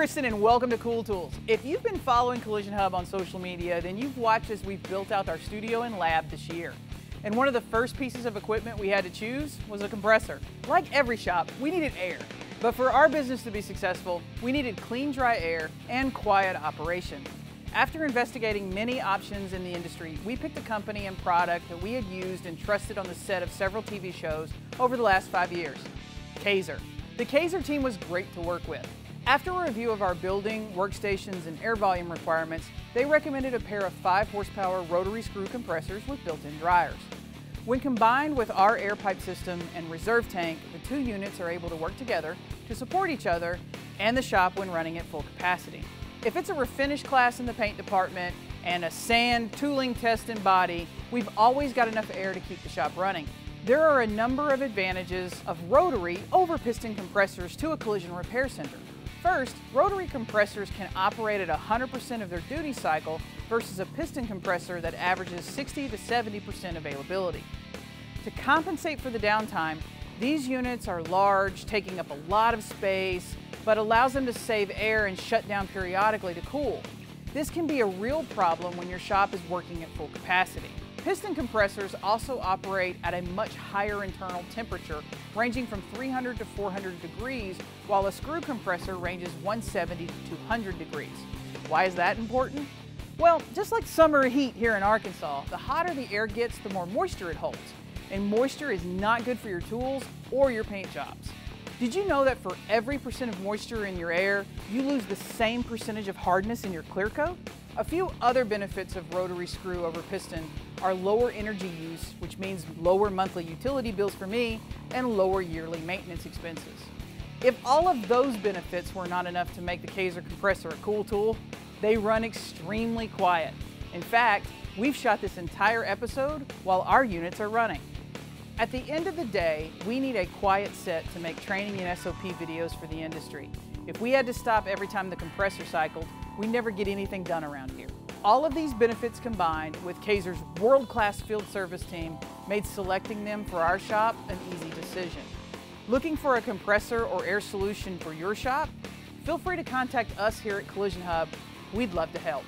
Kristen and welcome to Cool Tools. If you've been following Collision Hub on social media, then you've watched as we've built out our studio and lab this year. And one of the first pieces of equipment we had to choose was a compressor. Like every shop, we needed air. But for our business to be successful, we needed clean, dry air and quiet operation. After investigating many options in the industry, we picked a company and product that we had used and trusted on the set of several TV shows over the last five years, Kaeser. The Kaeser team was great to work with. After a review of our building, workstations, and air volume requirements, they recommended a pair of 5 horsepower rotary screw compressors with built-in dryers. When combined with our air pipe system and reserve tank, the two units are able to work together to support each other and the shop when running at full capacity. If it's a refinish class in the paint department and a sand tooling test and body, we've always got enough air to keep the shop running. There are a number of advantages of rotary over piston compressors to a collision repair center. First, rotary compressors can operate at 100% of their duty cycle versus a piston compressor that averages 60 to 70% availability. To compensate for the downtime, these units are large, taking up a lot of space, but allows them to save air and shut down periodically to cool. This can be a real problem when your shop is working at full capacity. Piston compressors also operate at a much higher internal temperature, ranging from 300 to 400 degrees, while a screw compressor ranges 170 to 200 degrees. Why is that important? Well, just like summer heat here in Arkansas, the hotter the air gets, the more moisture it holds. And moisture is not good for your tools or your paint jobs. Did you know that for every percent of moisture in your air, you lose the same percentage of hardness in your clear coat? A few other benefits of rotary screw over piston are lower energy use, which means lower monthly utility bills for me and lower yearly maintenance expenses. If all of those benefits were not enough to make the Kaeser compressor a cool tool, they run extremely quiet. In fact, we've shot this entire episode while our units are running. At the end of the day, we need a quiet set to make training and SOP videos for the industry. If we had to stop every time the compressor cycled, we never get anything done around here. All of these benefits combined with Kaeser's world-class field service team made selecting them for our shop an easy decision. Looking for a compressor or air solution for your shop? Feel free to contact us here at Collision Hub. We'd love to help.